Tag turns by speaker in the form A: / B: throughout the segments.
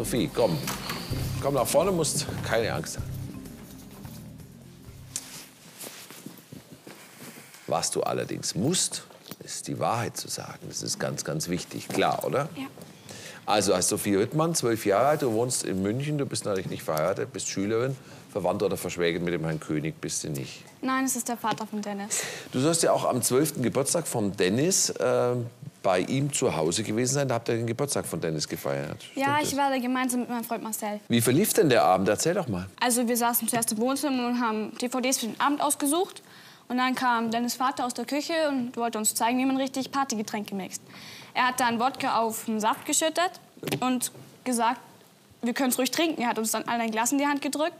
A: Sophie, komm. Komm nach vorne, musst keine Angst haben. Was du allerdings musst, ist die Wahrheit zu sagen. Das ist ganz, ganz wichtig. Klar, oder?
B: Ja.
A: Also heißt Sophie Rittmann, zwölf Jahre alt, du wohnst in München, du bist natürlich nicht verheiratet, bist Schülerin, verwandt oder verschwägert mit dem Herrn König bist du nicht.
B: Nein, es ist der Vater von Dennis.
A: Du sollst ja auch am 12. Geburtstag von Dennis äh, bei ihm zu Hause gewesen sein. Da habt ihr den Geburtstag von Dennis gefeiert.
B: Ja,
A: Stimmt
B: ich
A: das?
B: war da gemeinsam mit meinem Freund Marcel.
A: Wie verlief denn der Abend? Erzähl doch mal.
B: Also wir saßen zuerst im Wohnzimmer und haben DVDs für den Abend ausgesucht. Und dann kam Dennis Vater aus der Küche und wollte uns zeigen, wie man richtig Partygetränke mixt. Er hat dann Wodka auf den Saft geschüttet und gesagt, wir können es ruhig trinken. Er hat uns dann allen ein Glas in die Hand gedrückt.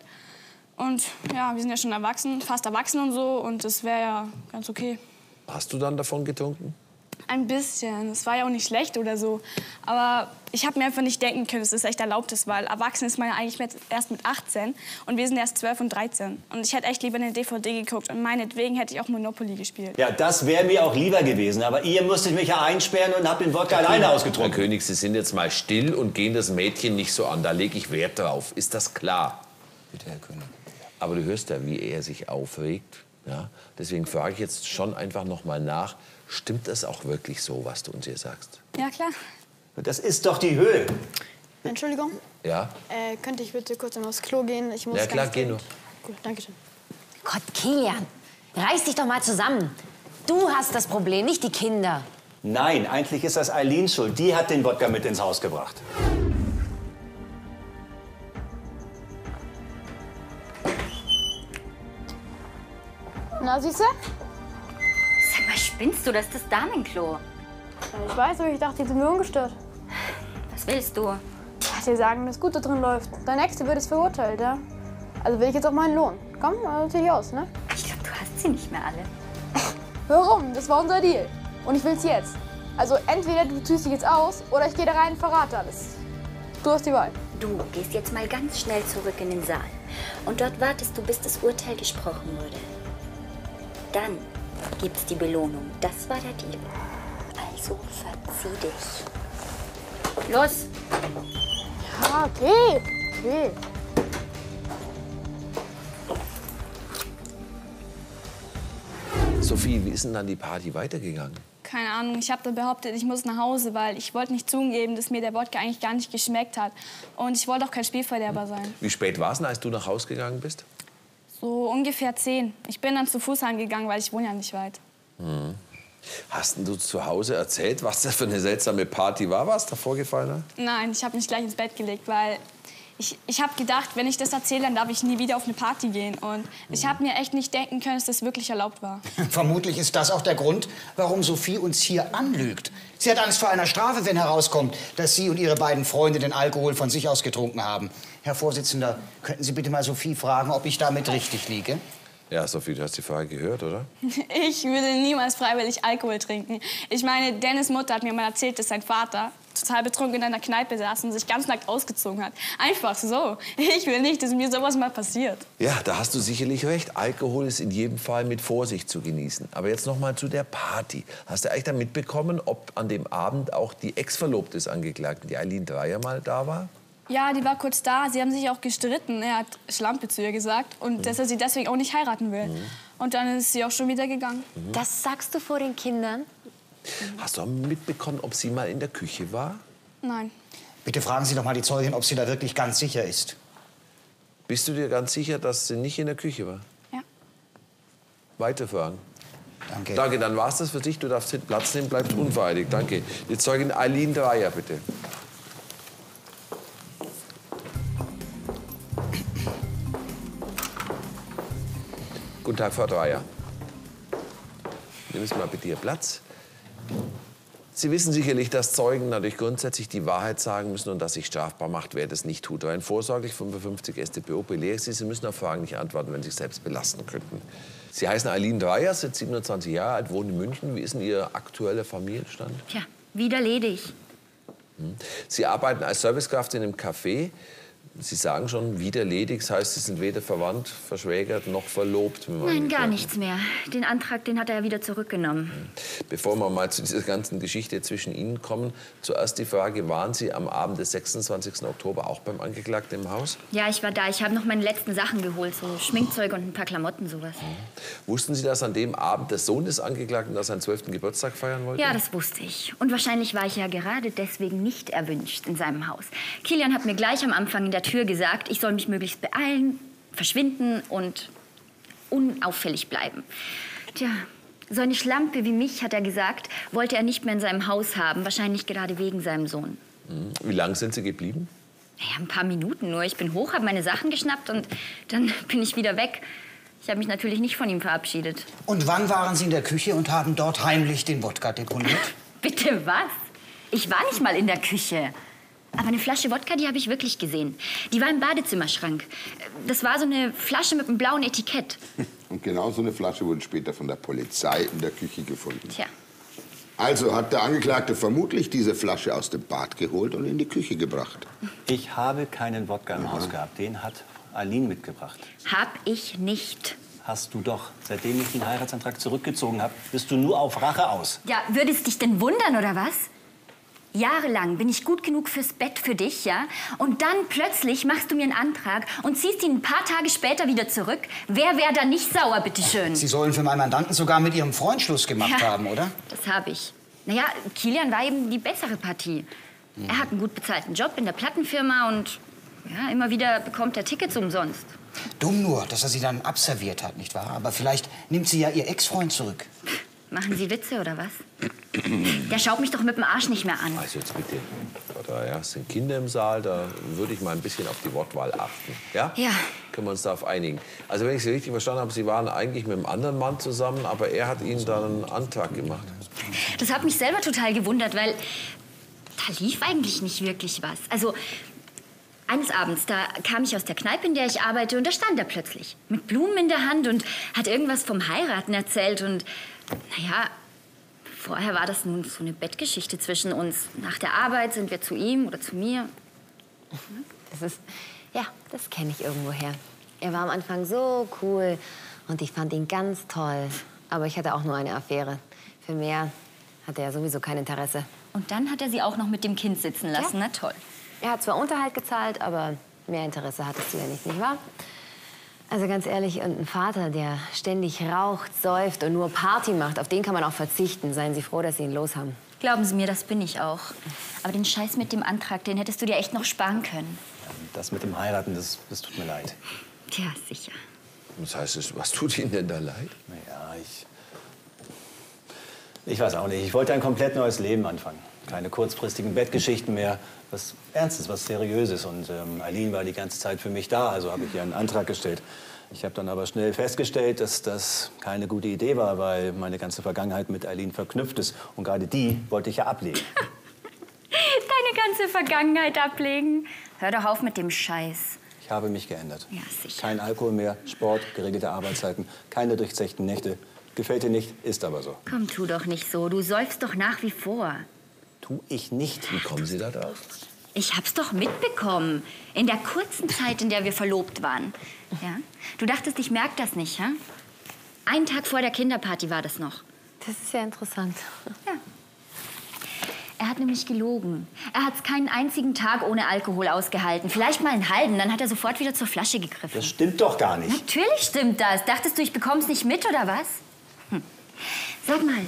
B: Und ja, wir sind ja schon erwachsen, fast erwachsen und so. Und das wäre ja ganz okay.
A: Hast du dann davon getrunken?
B: Ein bisschen. Es war ja auch nicht schlecht oder so. Aber ich habe mir einfach nicht denken können, dass es echt erlaubt ist, weil erwachsen ist man ja eigentlich mit, erst mit 18 und wir sind erst 12 und 13. Und ich hätte echt lieber eine DVD geguckt und meinetwegen hätte ich auch Monopoly gespielt.
C: Ja, das wäre mir auch lieber gewesen. Aber ihr musstet mich ja einsperren und habt den Wodka alleine
A: Herr
C: ausgetrunken.
A: König, Sie sind jetzt mal still und gehen das Mädchen nicht so an. Da lege ich Wert drauf. Ist das klar?
D: Bitte, Herr König.
A: Aber du hörst ja, wie er sich aufregt. Ja? Deswegen frage ich jetzt schon einfach noch mal nach. Stimmt das auch wirklich so, was du uns hier sagst?
B: Ja, klar.
C: Das ist doch die Höhe.
E: Entschuldigung,
A: Ja?
E: äh, könnte ich bitte kurz aufs Klo gehen? Ich muss
A: Ja, klar,
E: ganz
A: geh
E: dringend. Gut, danke schön.
F: Gott, Kilian, reiß dich doch mal zusammen. Du hast das Problem, nicht die Kinder.
C: Nein, eigentlich ist das Eileens Schuld. Die hat den Wodka mit ins Haus gebracht.
E: Na, siehste?
G: Sag mal, spinnst du? Das ist das Damenklo.
E: Ich weiß, aber ich dachte, die sind mir ungestört.
G: Was willst du?
E: Ich dir sagen, dass gut da drin läuft. Dein Nächste wird es verurteilt, ja? Also will ich jetzt auch meinen Lohn. Komm, also zieh ich aus, ne?
G: Ich glaube, du hast sie nicht mehr alle.
E: Warum? Das war unser Deal. Und ich will's jetzt. Also entweder du ziehst dich jetzt aus oder ich gehe da rein und verrate alles. Du hast die Wahl.
G: Du gehst jetzt mal ganz schnell zurück in den Saal. Und dort wartest du, bis das Urteil gesprochen wurde. Dann gibt's die Belohnung. Das war der Deal. Also verzieh dich. Los!
E: Ah, okay. Okay.
A: Sophie, wie ist denn dann die Party weitergegangen?
B: Keine Ahnung, ich habe dann behauptet, ich muss nach Hause, weil ich wollte nicht zugeben, dass mir der Wodka eigentlich gar nicht geschmeckt hat. Und ich wollte auch kein Spielverderber sein.
A: Wie spät war es denn, als du nach Hause gegangen bist?
B: So ungefähr zehn. Ich bin dann zu Fuß heimgegangen, weil ich wohne ja nicht weit.
A: Hast denn du zu Hause erzählt, was das für eine seltsame Party war, was da vorgefallen hat?
B: Nein, ich habe mich gleich ins Bett gelegt, weil ich, ich habe gedacht, wenn ich das erzähle, dann darf ich nie wieder auf eine Party gehen. Und ich habe mir echt nicht denken können, dass das wirklich erlaubt war.
D: Vermutlich ist das auch der Grund, warum Sophie uns hier anlügt. Sie hat Angst vor einer Strafe, wenn herauskommt, dass Sie und Ihre beiden Freunde den Alkohol von sich aus getrunken haben. Herr Vorsitzender, könnten Sie bitte mal Sophie fragen, ob ich damit richtig liege?
A: Ja, Sophie, du hast die Frage gehört, oder?
B: Ich würde niemals freiwillig Alkohol trinken. Ich meine, Dennis Mutter hat mir mal erzählt, dass sein Vater total betrunken in einer Kneipe saß und sich ganz nackt ausgezogen hat. Einfach so. Ich will nicht, dass mir sowas mal passiert.
A: Ja, da hast du sicherlich recht. Alkohol ist in jedem Fall mit Vorsicht zu genießen. Aber jetzt noch mal zu der Party. Hast du eigentlich dann mitbekommen, ob an dem Abend auch die Ex-Verlobte des Angeklagten, die Eileen Dreier, mal da war?
B: Ja, die war kurz da. Sie haben sich auch gestritten. Er hat Schlampe zu ihr gesagt und dass er sie deswegen auch nicht heiraten will. Und dann ist sie auch schon wieder gegangen.
F: Das sagst du vor den Kindern?
A: Hast du auch mitbekommen, ob sie mal in der Küche war?
B: Nein.
D: Bitte fragen Sie doch mal die Zeugin, ob sie da wirklich ganz sicher ist.
A: Bist du dir ganz sicher, dass sie nicht in der Küche war?
B: Ja.
A: Weiterfragen.
D: Danke.
A: Danke, dann war's das für dich. Du darfst Platz nehmen, bleibst unvereidigt. Danke. Die Zeugin Eileen Dreier, bitte. Guten Tag, Frau Dreier. Nehmen Sie mal bitte Ihr Platz. Sie wissen sicherlich, dass Zeugen natürlich grundsätzlich die Wahrheit sagen müssen und dass sich strafbar macht, wer das nicht tut. Rein vorsorglich 55 StPO belehre ich Sie. Sie müssen auf Fragen nicht antworten, wenn Sie sich selbst belasten könnten. Sie heißen Eileen Dreier, sind 27 Jahre alt, wohnen in München. Wie ist denn Ihr aktueller Familienstand?
G: Tja, wieder ledig.
A: Sie arbeiten als Servicekraft in einem Café. Sie sagen schon, wieder ledig. Das heißt, Sie sind weder verwandt, verschwägert noch verlobt.
G: Nein, gar nichts mehr. Den Antrag, den hat er ja wieder zurückgenommen.
A: Bevor wir mal zu dieser ganzen Geschichte zwischen Ihnen kommen, zuerst die Frage, waren Sie am Abend des 26. Oktober auch beim Angeklagten im Haus?
G: Ja, ich war da. Ich habe noch meine letzten Sachen geholt, so Schminkzeug und ein paar Klamotten, sowas.
A: Wussten Sie, dass an dem Abend der Sohn des Angeklagten da seinen 12. Geburtstag feiern wollte?
G: Ja, das wusste ich. Und wahrscheinlich war ich ja gerade deswegen nicht erwünscht in seinem Haus. Kilian hat mir gleich am Anfang in der Tür gesagt, ich soll mich möglichst beeilen, verschwinden und unauffällig bleiben. Tja, so eine Schlampe wie mich, hat er gesagt, wollte er nicht mehr in seinem Haus haben. Wahrscheinlich gerade wegen seinem Sohn.
A: Hm. Wie lange sind Sie geblieben?
G: Naja, ein paar Minuten nur. Ich bin hoch, habe meine Sachen geschnappt und dann bin ich wieder weg. Ich habe mich natürlich nicht von ihm verabschiedet.
D: Und wann waren Sie in der Küche und haben dort heimlich den Wodka deponiert?
G: Bitte was? Ich war nicht mal in der Küche. Aber eine Flasche Wodka, die habe ich wirklich gesehen. Die war im Badezimmerschrank. Das war so eine Flasche mit einem blauen Etikett.
H: Und genau so eine Flasche wurde später von der Polizei in der Küche gefunden.
G: Tja,
H: Also hat der Angeklagte vermutlich diese Flasche aus dem Bad geholt und in die Küche gebracht.
C: Ich habe keinen Wodka im Haus gehabt. Den hat Aline mitgebracht.
G: hab ich nicht.
C: Hast du doch. Seitdem ich den Heiratsantrag zurückgezogen habe, bist du nur auf Rache aus.
G: Ja, würde es dich denn wundern, oder was? Jahrelang bin ich gut genug fürs Bett für dich, ja? Und dann plötzlich machst du mir einen Antrag und ziehst ihn ein paar Tage später wieder zurück. Wer wäre da nicht sauer, bitteschön?
D: Sie sollen für meinen Mandanten sogar mit Ihrem Freund Schluss gemacht
G: Ja.
D: haben, oder?
G: Das habe ich. Naja, Kilian war eben die bessere Partie. Er hat einen gut bezahlten Job in der Plattenfirma und ja, immer wieder bekommt er Tickets umsonst.
D: Dumm nur, dass er sie dann abserviert hat, nicht wahr? Aber vielleicht nimmt sie ja ihr Ex-Freund zurück.
G: Machen Sie Witze oder was? Der schaut mich doch mit dem Arsch nicht mehr an.
A: Also jetzt bitte, Frau Dreier, es sind Kinder im Saal, da würde ich mal ein bisschen auf die Wortwahl achten. Ja?
G: Ja.
A: Können wir uns darauf einigen. Also wenn ich Sie richtig verstanden habe, Sie waren eigentlich mit einem anderen Mann zusammen, aber er hat Ihnen dann einen Antrag gemacht.
G: Das hat mich selber total gewundert, weil da lief eigentlich nicht wirklich was. Also eines Abends, da kam ich aus der Kneipe, in der ich arbeite, und da stand er plötzlich mit Blumen in der Hand und hat irgendwas vom Heiraten erzählt. Und naja, vorher war das nun so eine Bettgeschichte zwischen uns. Nach der Arbeit sind wir zu ihm oder zu mir.
F: Das ist, ja, das kenne ich irgendwoher. Er war am Anfang so cool und ich fand ihn ganz toll. Aber ich hatte auch nur eine Affäre. Für mehr hatte er sowieso kein Interesse.
G: Und dann hat er sie auch noch mit dem Kind sitzen lassen. Na toll.
F: Er hat zwar Unterhalt gezahlt, aber mehr Interesse hattest du ja nicht, nicht wahr? Also ganz ehrlich, und ein Vater, der ständig raucht, säuft und nur Party macht, auf den kann man auch verzichten. Seien Sie froh, dass Sie ihn los haben.
G: Glauben Sie mir, das bin ich auch. Aber den Scheiß mit dem Antrag, den hättest du dir echt noch sparen können.
C: Das mit dem Heiraten, das, das tut mir leid.
G: Tja, sicher.
A: Das heißt, es- was tut Ihnen denn da leid?
C: Naja, ich. Ich weiß auch nicht. Ich wollte ein komplett neues Leben anfangen. Keine kurzfristigen Bettgeschichten mehr. Was Ernstes, was Seriöses. Und ähm, Aline war die ganze Zeit für mich da, also habe ich ihr einen Antrag gestellt. Ich habe dann aber schnell festgestellt, dass das keine gute Idee war, weil meine ganze Vergangenheit mit Aline verknüpft ist. Und gerade die wollte ich ja ablegen.
G: Deine ganze Vergangenheit ablegen. Hör doch auf mit dem Scheiß.
C: Ich habe mich geändert.
G: Ja, sicher.
C: Kein Alkohol mehr, Sport, geregelte Arbeitszeiten, keine durchzechten Nächte. Gefällt dir nicht, ist aber so.
G: Komm, tu doch nicht so. Du säufst doch nach wie vor.
C: Tu ich nicht.
A: Wie kommen Sie da drauf?
G: Ich hab's doch mitbekommen. In der kurzen Zeit, in der wir verlobt waren. Ja? Du dachtest, ich merk das nicht, hä? Einen Tag vor der Kinderparty war das noch.
F: Das ist ja interessant.
G: Ja. Er hat nämlich gelogen. Er hat keinen einzigen Tag ohne Alkohol ausgehalten. Vielleicht mal einen halben, dann hat er sofort wieder zur Flasche gegriffen.
C: Das stimmt doch gar nicht.
G: Natürlich stimmt das. Dachtest du, ich bekomm's nicht mit, oder was? Hm. Sag mal,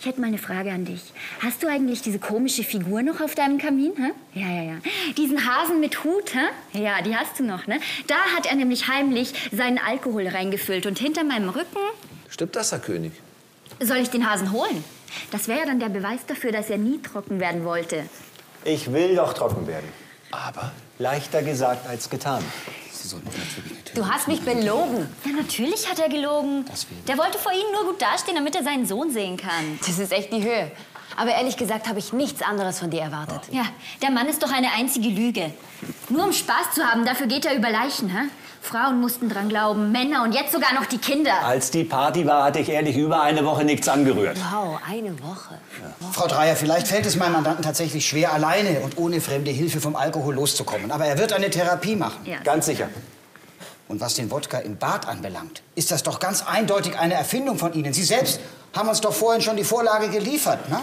G: ich hätte mal eine Frage an dich. Hast du eigentlich diese komische Figur noch auf deinem Kamin? Hä? Ja, ja, ja. Diesen Hasen mit Hut, hä? Ja, die hast du noch, ne? Da hat er nämlich heimlich seinen Alkohol reingefüllt. Und hinter meinem Rücken
A: Stimmt das, Herr König?
G: soll ich den Hasen holen. Das wäre ja dann der Beweis dafür, dass er nie trocken werden wollte.
C: Ich will doch trocken werden.
A: Aber
C: Leichter gesagt als getan.
D: Sie sollten natürlich.
F: Du hast mich belogen.
G: Ja, natürlich hat er gelogen. Der wollte vor Ihnen nur gut dastehen, damit er seinen Sohn sehen kann.
F: Das ist echt die Höhe. Aber ehrlich gesagt habe ich nichts anderes von dir erwartet.
G: Ja, der Mann ist doch eine einzige Lüge. Nur um Spaß zu haben, dafür geht er über Leichen, hä? Frauen mussten dran glauben, Männer und jetzt sogar noch die Kinder.
C: Als die Party war, hatte ich ehrlich über eine Woche nichts angerührt.
F: Wow, eine Woche.
D: Frau Dreier, vielleicht fällt es meinem Mandanten tatsächlich schwer, alleine und ohne fremde Hilfe vom Alkohol loszukommen. Aber er wird eine Therapie machen.
G: Ja.
C: Ganz sicher.
D: Und was den Wodka im Bad anbelangt, ist das doch ganz eindeutig eine Erfindung von Ihnen. Sie selbst haben uns doch vorhin schon die Vorlage geliefert, ne?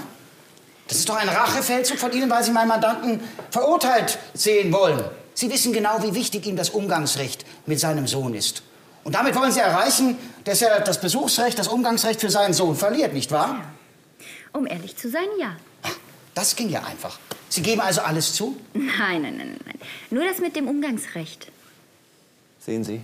D: Das ist doch ein Rachefeldzug von Ihnen, weil Sie meinen Mandanten verurteilt sehen wollen. Sie wissen genau, wie wichtig ihm das Umgangsrecht mit seinem Sohn ist. Und damit wollen Sie erreichen, dass er das Besuchsrecht, das Umgangsrecht für seinen Sohn verliert, nicht wahr?
G: Um ehrlich zu sein, ja.
D: Das ging ja einfach. Sie geben also alles zu?
G: Nein, nein, nein, nein. Nur das mit dem Umgangsrecht.
C: Sehen Sie?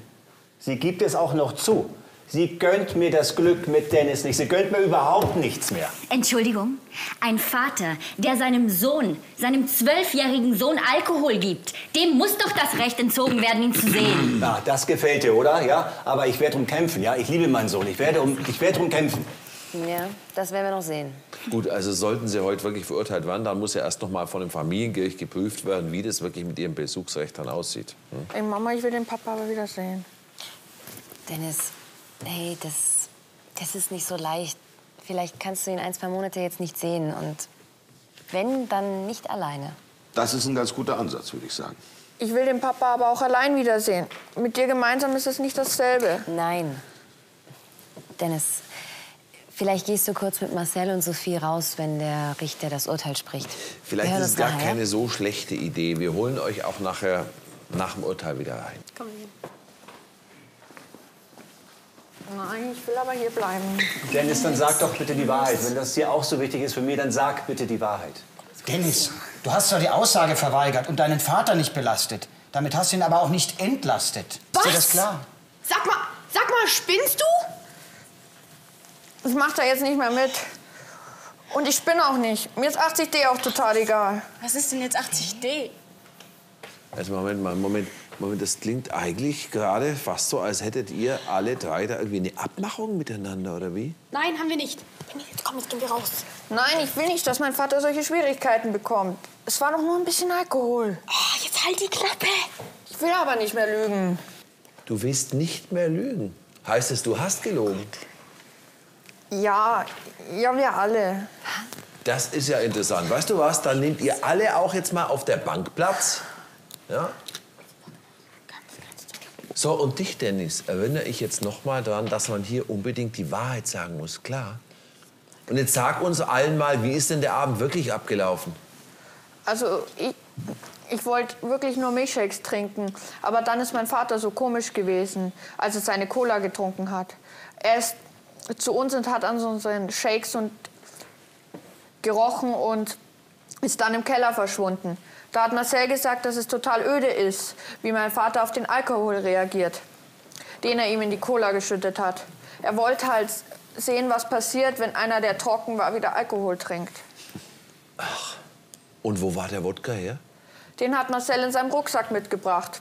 C: Sie gibt es auch noch zu. Sie gönnt mir das Glück mit Dennis nicht. Sie gönnt mir überhaupt nichts mehr.
G: Entschuldigung, ein Vater, der seinem Sohn, seinem zwölfjährigen Sohn Alkohol gibt, dem muss doch das Recht entzogen werden, ihn zu sehen.
C: Na, das gefällt dir, oder? Ja, aber ich werde drum kämpfen, ja? Ich liebe meinen Sohn. Ich werde um, ich werde drum kämpfen.
F: Ja, das werden wir noch sehen.
A: Gut, also sollten Sie heute wirklich verurteilt werden, dann muss ja erst noch mal von dem Familiengericht geprüft werden, wie das wirklich mit Ihrem Besuchsrecht dann aussieht. Hm?
E: Ey, Mama, ich will den Papa aber wieder sehen.
F: Dennis, hey, das, das ist nicht so leicht. Vielleicht kannst du ihn ein, zwei Monate jetzt nicht sehen. Und wenn, dann nicht alleine.
H: Das ist ein ganz guter Ansatz, würde ich sagen.
E: Ich will den Papa aber auch allein wiedersehen. Mit dir gemeinsam ist es nicht dasselbe.
F: Nein. Dennis, vielleicht gehst du kurz mit Marcel und Sophie raus, wenn der Richter das Urteil spricht.
A: Vielleicht ist es gar
F: nachher.
A: keine so schlechte Idee. Wir holen euch auch nachher nach dem Urteil wieder rein.
E: Komm hier. Nein, ich will aber hier bleiben.
C: Dennis, dann sag doch bitte die Wahrheit. Wenn das dir auch so wichtig ist für mich, dann sag bitte die Wahrheit.
D: Dennis, du hast zwar die Aussage verweigert und deinen Vater nicht belastet. Damit hast du ihn aber auch nicht entlastet. Ist dir das klar?
E: Sag mal, sag mal, spinnst du? Das macht er jetzt nicht mehr mit. Und ich spinne auch nicht. Mir ist 80D auch total egal.
B: Was ist denn jetzt 80D?
A: Also Moment mal, Moment, Moment, das klingt eigentlich gerade fast so, als hättet ihr alle drei da irgendwie eine Abmachung miteinander, oder wie?
E: Nein, haben wir nicht. Jetzt komm, jetzt gehen wir raus. Nein, ich will nicht, dass mein Vater solche Schwierigkeiten bekommt. Es war doch nur ein bisschen Alkohol.
B: Oh, jetzt halt die Klappe.
E: Ich will aber nicht mehr lügen.
A: Du willst nicht mehr lügen. Heißt es, du hast gelogen?
E: Ja, ja, wir alle.
A: Das ist ja interessant. Weißt du was? Dann nehmt ihr alle auch jetzt mal auf der Bank Platz. Ja? So, und dich, Dennis, erinnere ich jetzt noch mal daran, dass man hier unbedingt die Wahrheit sagen muss, klar? Und jetzt sag uns allen mal, wie ist denn der Abend wirklich abgelaufen?
E: Also, ich, ich wollte wirklich nur Milchshakes trinken. Aber dann ist mein Vater so komisch gewesen, als er seine Cola getrunken hat. Er ist zu uns und hat an so unseren Shakes und gerochen und ist dann im Keller verschwunden. Da hat Marcel gesagt, dass es total öde ist, wie mein Vater auf den Alkohol reagiert, den er ihm in die Cola geschüttet hat. Er wollte halt sehen, was passiert, wenn einer, der trocken war, wieder Alkohol trinkt.
A: Und wo war der Wodka her?
E: Den hat Marcel in seinem Rucksack mitgebracht.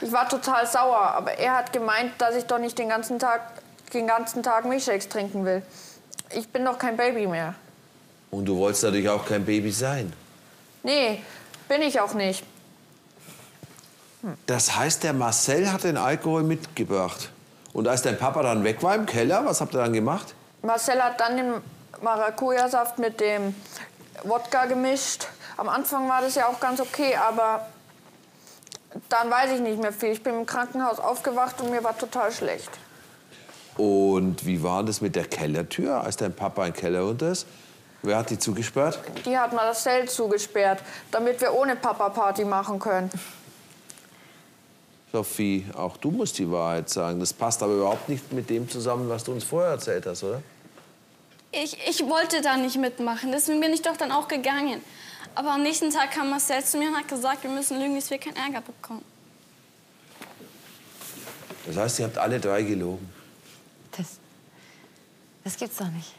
E: Ich war total sauer, aber er hat gemeint, dass ich doch nicht den ganzen Tag, den ganzen Tag Milchshakes trinken will. Ich bin doch kein Baby mehr.
A: Und du wolltest natürlich auch kein Baby sein.
E: Nee, bin ich auch nicht.
A: Das heißt, der Marcel hat den Alkohol mitgebracht. Und als dein Papa dann weg war im Keller, was habt ihr dann gemacht?
E: Marcel hat dann den Maracuja-Saft mit dem Wodka gemischt. Am Anfang war das ja auch ganz okay, aber dann weiß ich nicht mehr viel. Ich bin im Krankenhaus aufgewacht und mir war total schlecht.
A: Und wie war das mit der Kellertür, als dein Papa in den Keller runter ist? Wer hat die zugesperrt?
E: Die hat Marcel zugesperrt, damit wir ohne Papa Party machen können.
A: Sophie, auch du musst die Wahrheit sagen. Das passt aber überhaupt nicht mit dem zusammen, was du uns vorher erzählt hast, oder?
B: Ich, ich wollte da nicht mitmachen, deswegen bin ich doch dann auch gegangen. Aber am nächsten Tag kam Marcel zu mir und hat gesagt, wir müssen lügen, bis wir keinen Ärger bekommen.
A: Das heißt, ihr habt alle drei gelogen.
F: Das, das gibt's doch nicht.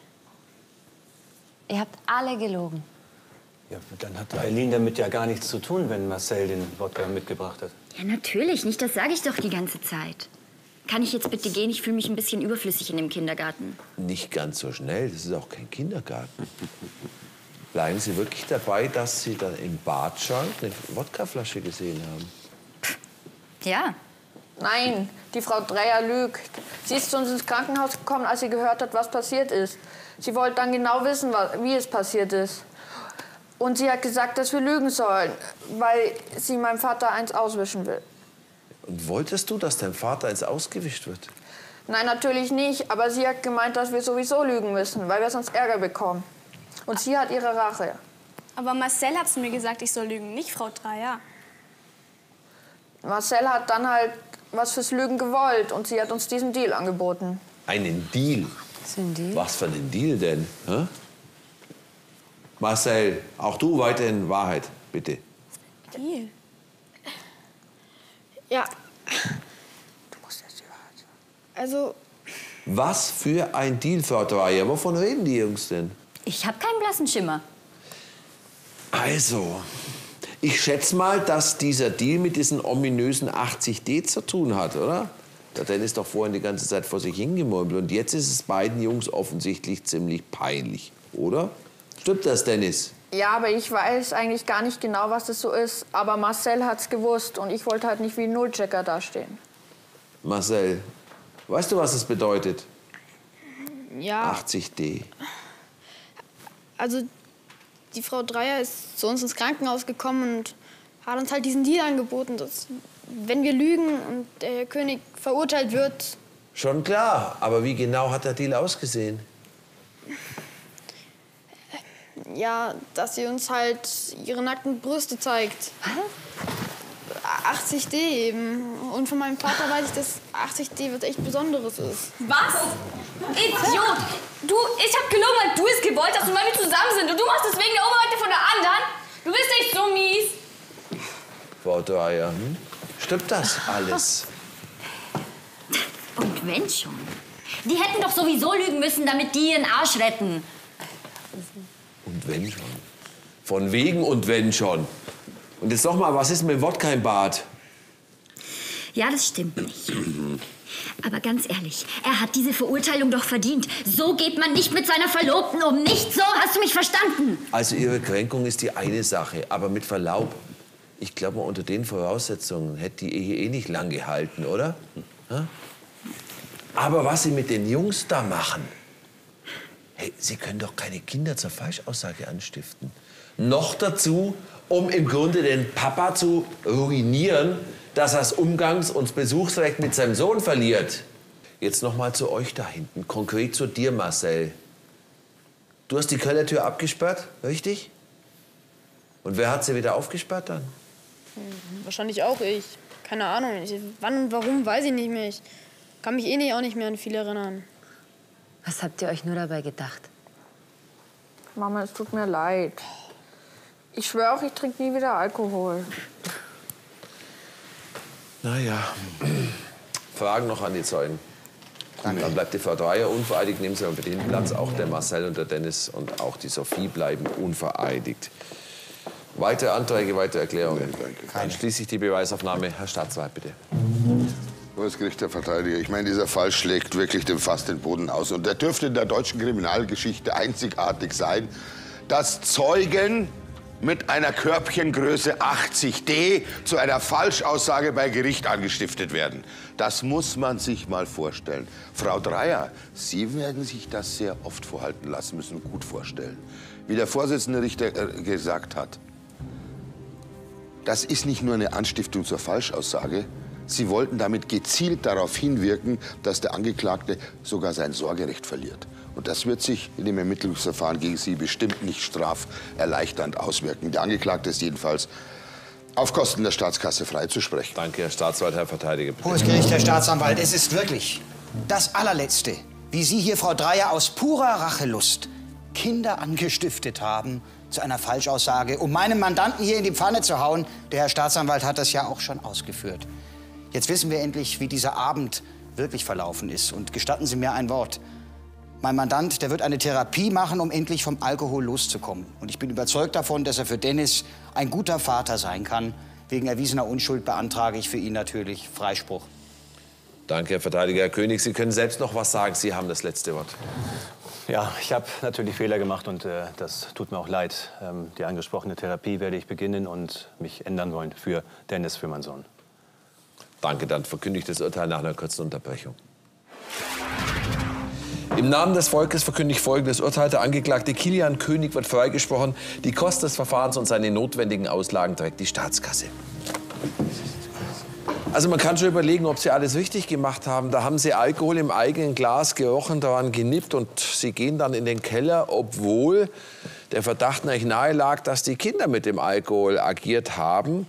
F: Ihr habt alle gelogen.
C: Ja, dann hat Eileen damit ja gar nichts zu tun, wenn Marcel den Wodka mitgebracht hat.
G: Ja, natürlich nicht. Das sage ich doch die ganze Zeit. Kann ich jetzt bitte gehen? Ich fühle mich ein bisschen überflüssig in dem Kindergarten.
A: Nicht ganz so schnell, das ist auch kein Kindergarten. Bleiben Sie wirklich dabei, dass Sie dann im Badschrank eine Wodkaflasche gesehen haben?
G: Ja,
E: Nein, die Frau Dreyer lügt. Sie ist zu uns ins Krankenhaus gekommen, als sie gehört hat, was passiert ist. Sie wollte dann genau wissen, wie es passiert ist. Und sie hat gesagt, dass wir lügen sollen, weil sie meinem Vater eins auswischen will.
A: Und wolltest du, dass dein Vater ins Ausgewischt wird?
E: Nein, natürlich nicht, aber sie hat gemeint, dass wir sowieso lügen müssen, weil wir sonst Ärger bekommen. Und sie hat ihre Rache.
B: Aber Marcel hat zu mir gesagt, ich soll lügen, nicht Frau Dreier.
E: Marcel hat dann halt was fürs Lügen gewollt und sie hat uns diesen Deal angeboten.
A: Einen Deal? Was für einen Deal denn? Hä? Marcel, auch du weiterhin Wahrheit, bitte.
B: Deal?
I: Ja. Also,
A: Was für ein Deal, Frau Dreier? Wovon reden die Jungs denn?
G: Ich habe keinen blassen Schimmer.
A: Also, ich schätze mal, dass dieser Deal mit diesen ominösen 80D zu tun hat, oder? Der Dennis ist doch vorhin die ganze Zeit vor sich hingemurmelt. Und jetzt ist es beiden Jungs offensichtlich ziemlich peinlich, oder? Stimmt das, Dennis?
E: Ja, aber ich weiß eigentlich gar nicht genau, was das so ist. Aber Marcel hat's gewusst und ich wollte halt nicht wie ein Nullchecker dastehen.
A: Marcel, weißt du, was es bedeutet?
I: ja.
A: 80D.
I: Also, die Frau Dreier ist zu uns ins Krankenhaus gekommen und hat uns halt diesen Deal angeboten, dass wenn wir lügen und der Herr König verurteilt wird,
A: Schon klar, aber wie genau hat der Deal ausgesehen?
I: ja, dass sie uns halt ihre nackten Brüste zeigt. 80D eben. Und von meinem Vater weiß ich, dass 80D was echt Besonderes ist.
B: Was? Idiot! Du, ich hab gelogen, weil du es gewollt hast und weil wir zusammen sind. Und du machst es wegen der Oberweite von der anderen? Du bist echt so mies.
A: Frau Dreier, hm? Stimmt das alles?
G: Und wenn schon. Die hätten doch sowieso lügen müssen, damit die ihren Arsch retten.
A: Und wenn schon. Von wegen und wenn schon. Und jetzt noch mal, was ist mit dem Wodka im Bad?
G: Ja, das stimmt nicht. Aber ganz ehrlich, er hat diese Verurteilung doch verdient. So geht man nicht mit seiner Verlobten um. Nicht so, hast du mich verstanden?
A: Also Ihre Kränkung ist die eine Sache, aber mit Verlaub, ich glaube mal, unter den Voraussetzungen hätte die Ehe eh nicht lang gehalten, oder? Aber was Sie mit den Jungs da machen, hey, Sie können doch keine Kinder zur Falschaussage anstiften. Noch dazu, um im Grunde den Papa zu ruinieren, dass er das Umgangs- und Besuchsrecht mit seinem Sohn verliert. Jetzt noch mal zu euch da hinten, konkret zu dir, Marcel. Du hast die Kellertür abgesperrt, richtig? Und wer hat sie wieder aufgesperrt dann?
I: Wahrscheinlich auch ich. Keine Ahnung. Ich, wann und warum, weiß ich nicht mehr. Ich kann mich eh nicht, auch nicht mehr an viel erinnern.
F: Was habt ihr euch nur dabei gedacht?
E: Mama, es tut mir leid. Ich schwöre auch, ich trinke nie wieder Alkohol.
A: Naja. Fragen noch an die Zeugen. Dann bleibt die Frau Dreier unvereidigt. Nehmen Sie mal bitte den Platz. Auch der Marcel und der Dennis und auch die Sophie bleiben unvereidigt. Weitere Anträge, weitere Erklärungen? Dann schließe ich die Beweisaufnahme. Herr Staatsanwalt, bitte.
H: Gericht der Verteidiger. Ich meine, dieser Fall schlägt wirklich dem Fass den Boden aus. Und der dürfte in der deutschen Kriminalgeschichte einzigartig sein, dass Zeugen mit einer Körbchengröße 80D zu einer Falschaussage bei Gericht angestiftet werden. Das muss man sich mal vorstellen. Frau Dreier, Sie werden sich das sehr oft vorhalten lassen müssen, gut vorstellen. Wie der Vorsitzende Richter äh, gesagt hat, das ist nicht nur eine Anstiftung zur Falschaussage. Sie wollten damit gezielt darauf hinwirken, dass der Angeklagte sogar sein Sorgerecht verliert. Und das wird sich in dem Ermittlungsverfahren gegen Sie bestimmt nicht straferleichternd auswirken. Der Angeklagte ist jedenfalls auf Kosten der Staatskasse freizusprechen.
A: Danke, Herr Staatsanwalt, Herr Verteidiger. Bitte.
D: Hohes Gericht, Herr Staatsanwalt, es ist wirklich das allerletzte, wie Sie hier, Frau Dreier, aus purer Rachelust Kinder angestiftet haben zu einer Falschaussage, um meinen Mandanten hier in die Pfanne zu hauen. Der Herr Staatsanwalt hat das ja auch schon ausgeführt. Jetzt wissen wir endlich, wie dieser Abend wirklich verlaufen ist. Und gestatten Sie mir ein Wort. Mein Mandant, der wird eine Therapie machen, um endlich vom Alkohol loszukommen. Und ich bin überzeugt davon, dass er für Dennis ein guter Vater sein kann. Wegen erwiesener Unschuld beantrage ich für ihn natürlich Freispruch.
A: Danke, Herr Verteidiger. Herr König, Sie können selbst noch was sagen. Sie haben das letzte Wort.
C: Ja, ich habe natürlich Fehler gemacht und äh, das tut mir auch leid. Ähm, die angesprochene Therapie werde ich beginnen und mich ändern wollen für Dennis, für meinen Sohn.
A: Danke, dann verkündigt das Urteil nach einer kurzen Unterbrechung. Im Namen des Volkes verkündigt folgendes Urteil. Der Angeklagte Kilian König wird freigesprochen. Die Kosten des Verfahrens und seine notwendigen Auslagen trägt die Staatskasse. Also man kann schon überlegen, ob sie alles richtig gemacht haben. Da haben sie Alkohol im eigenen Glas gerochen, daran genippt und sie gehen dann in den Keller, obwohl der Verdacht nahe lag, dass die Kinder mit dem Alkohol agiert haben.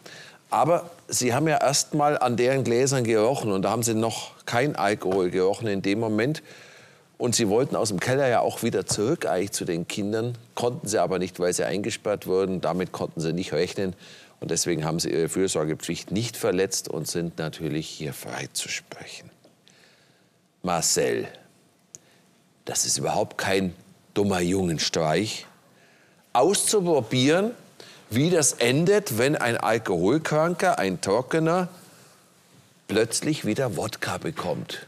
A: Aber sie haben ja erst mal an deren Gläsern gerochen und da haben sie noch kein Alkohol gerochen in dem Moment. Und sie wollten aus dem Keller ja auch wieder zurück eigentlich zu den Kindern, konnten sie aber nicht, weil sie eingesperrt wurden. Damit konnten sie nicht rechnen. Und deswegen haben sie ihre Fürsorgepflicht nicht verletzt und sind natürlich hier freizusprechen. Marcel, das ist überhaupt kein dummer Jungenstreich. Auszuprobieren, wie das endet, wenn ein Alkoholkranker, ein Trockener, plötzlich wieder Wodka bekommt.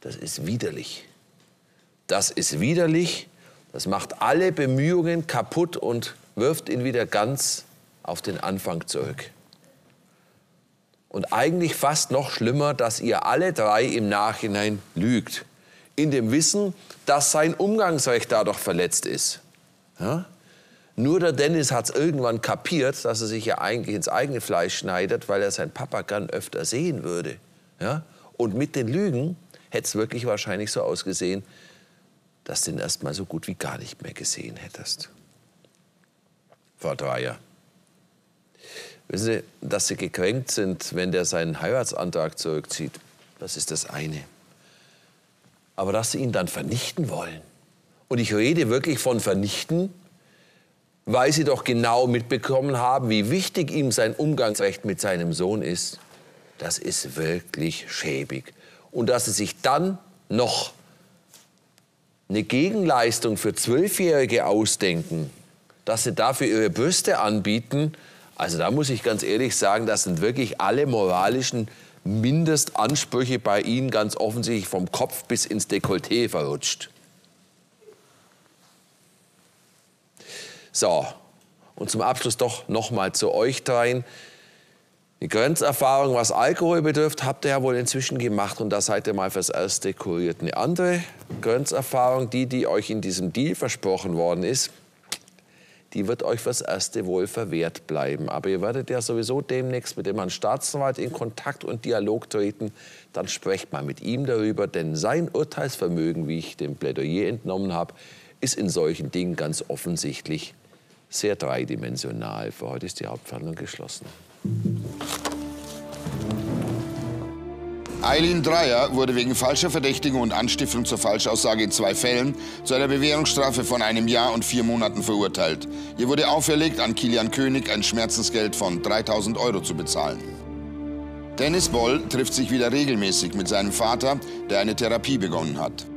A: Das ist widerlich. Das ist widerlich. Das macht alle Bemühungen kaputt und wirft ihn wieder ganz auf den Anfang zurück. Und eigentlich fast noch schlimmer, dass ihr alle drei im Nachhinein lügt. In dem Wissen, dass sein Umgangsrecht dadurch verletzt ist. Ja? Nur der Dennis hat es irgendwann kapiert, dass er sich ja eigentlich ins eigene Fleisch schneidet, weil er seinen Papa gern öfter sehen würde. Ja? Und mit den Lügen hätte es wirklich wahrscheinlich so ausgesehen, dass du ihn erst mal so gut wie gar nicht mehr gesehen hättest. Frau Dreier. Wissen Sie, dass Sie gekränkt sind, wenn der seinen Heiratsantrag zurückzieht, das ist das eine. Aber dass Sie ihn dann vernichten wollen, und ich rede wirklich von vernichten, weil Sie doch genau mitbekommen haben, wie wichtig ihm sein Umgangsrecht mit seinem Sohn ist, das ist wirklich schäbig. Und dass Sie sich dann noch eine Gegenleistung für Zwölfjährige ausdenken, dass Sie dafür Ihre Brüste anbieten, also da muss ich ganz ehrlich sagen, das sind wirklich alle moralischen Mindestansprüche bei Ihnen ganz offensichtlich vom Kopf bis ins Dekolleté verrutscht. So, und zum Abschluss doch noch mal zu euch dreien. Die Grenzerfahrung, was Alkohol betrifft, habt ihr ja wohl inzwischen gemacht und da seid ihr mal fürs Erste kuriert. Eine andere Grenzerfahrung, die, die euch in diesem Deal versprochen worden ist, die wird euch fürs Erste wohl verwehrt bleiben. Aber ihr werdet ja sowieso demnächst mit dem Herrn Staatsanwalt in Kontakt und Dialog treten. Dann sprecht mal mit ihm darüber, denn sein Urteilsvermögen, wie ich dem Plädoyer entnommen habe, ist in solchen Dingen ganz offensichtlich sehr dreidimensional. Für heute ist die Hauptverhandlung geschlossen.
H: Eileen Dreyer wurde wegen falscher Verdächtigung und Anstiftung zur Falschaussage in zwei Fällen zu einer Bewährungsstrafe von einem Jahr und vier Monaten verurteilt. Ihr wurde auferlegt, an Kilian König ein Schmerzensgeld von 3000 Euro zu bezahlen. Dennis Boll trifft sich wieder regelmäßig mit seinem Vater, der eine Therapie begonnen hat.